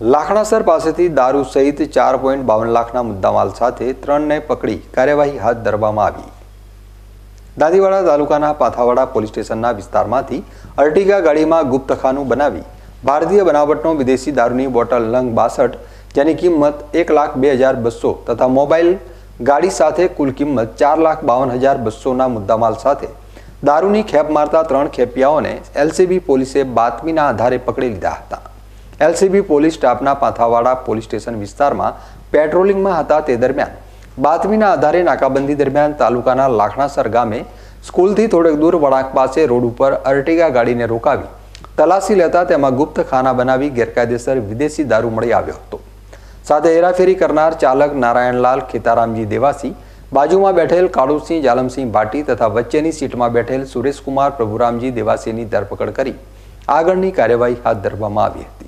લાખણાસર પાસેથી દારૂ સહિત ચાર પોઈન્ટ બાવન લાખના મુદ્દામાલ સાથે ત્રણને પકડી કાર્યવાહી હાથ ધરવામાં આવી. દાંતીવાડા તાલુકાના પાથાવાડા પોલીસ સ્ટેશનના વિસ્તારમાંથી અર્ટિગા ગાડીમાં ગુપ્તખાનું બનાવી ભારતીય બનાવટનો વિદેશી દારૂની બોટલ લંગ બાસઠ, જેની કિંમત એક લાખ બે હજાર બસો તથા મોબાઈલ ગાડી સાથે કુલ કિંમત ચાર લાખ બાવન હજાર બસોના મુદ્દામાલ સાથે દારૂની ખેપ મારતા ત્રણ ખેપિયાઓને એલસીબી પોલીસે બાતમીના આધારે પકડી લીધા હતા. એલસીબી પોલીસ સ્ટાફના પાથાવાડા પોલીસ સ્ટેશન વિસ્તારમાં પેટ્રોલિંગમાં હતા તે દરમિયાન. બાતમીના આધારે નાકાબંધી દરમિયાન તાલુકાના લાખણાસર ગામે સ્કૂલથી થોડેક દૂર વળાંક પાસે રોડ ઉપર અર્ટિગા ગાડીને રોકાવી, તલાશી લેતા તેમાં ગુપ્ત ખાના બનાવી ગેરકાયદેસર વિદેશી દારૂ મળી આવ્યો હતો. સાથે હેરાફેરી કરનાર ચાલક નારાયણલાલ ખેતારામજી દેવાસી, બાજુમાં બેઠેલ કાળુસિંહ જાલમસિંહ ભાટી તથા વચ્ચેની સીટમાં બેઠેલ સુરેશકુમાર પ્રભુરામજી દેવાસીની ધરપકડ કરી આગળની કાર્યવાહી હાથ ધરવામાં આવી હતી.